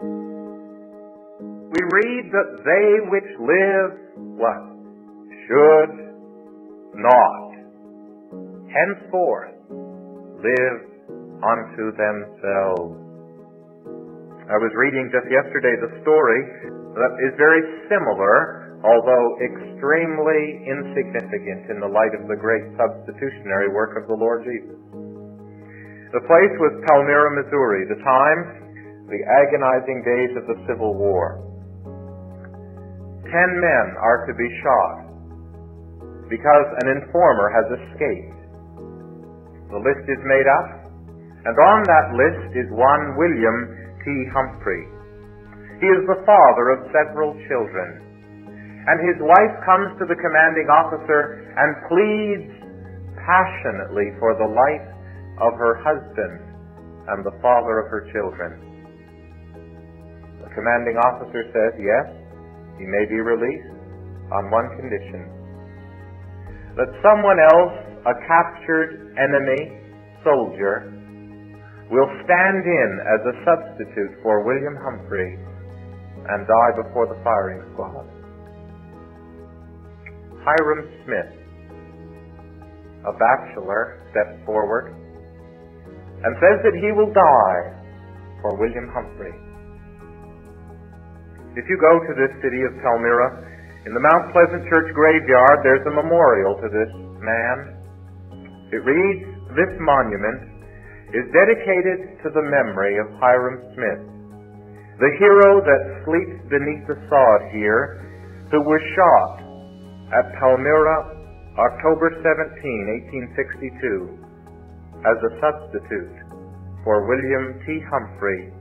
we read that they which live, what? Should not henceforth live unto themselves. I was reading just yesterday the story that is very similar, although extremely insignificant in the light of the great substitutionary work of the Lord Jesus. The place was Palmyra, Missouri, the time, the agonizing days of the Civil War. Ten men are to be shot because an informer has escaped. The list is made up, and on that list is one William T. Humphrey. He is the father of several children. And his wife comes to the commanding officer and pleads passionately for the life of her husband and the father of her children. The commanding officer says, yes, he may be released on one condition. That someone else, a captured enemy soldier, will stand in as a substitute for William Humphrey and die before the firing squad. Hiram Smith, a bachelor, steps forward and says that he will die for William Humphrey. If you go to this city of Palmyra, in the Mount Pleasant Church graveyard, there's a memorial to this man. It reads, This monument is dedicated to the memory of Hiram Smith, the hero that sleeps beneath the sod here, who was shot at Palmyra October 17, 1862, as a substitute for William T. Humphrey,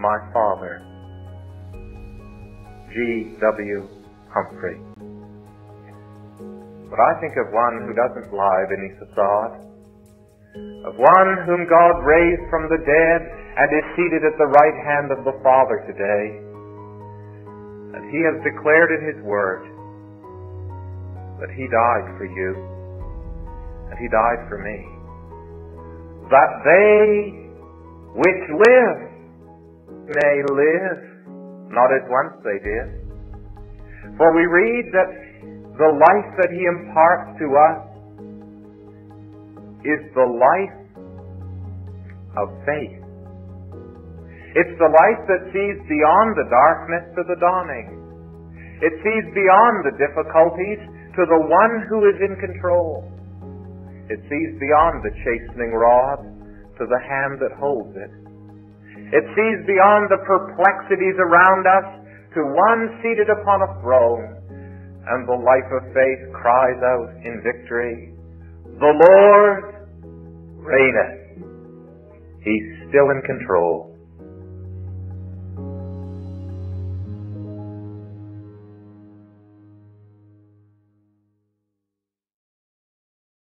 my father. G. W. Humphrey. But I think of one who doesn't lie beneath the sod, of one whom God raised from the dead and is seated at the right hand of the Father today. And he has declared in his word that he died for you, and he died for me. That they which live may live, not at once they did. For we read that the life that he imparts to us is the life of faith. It's the life that sees beyond the darkness to the dawning. It sees beyond the difficulties to the one who is in control. It sees beyond the chastening rod to the hand that holds it. It sees beyond the perplexities around us to one seated upon a throne, and the life of faith cries out in victory, The Lord reigneth. He's still in control.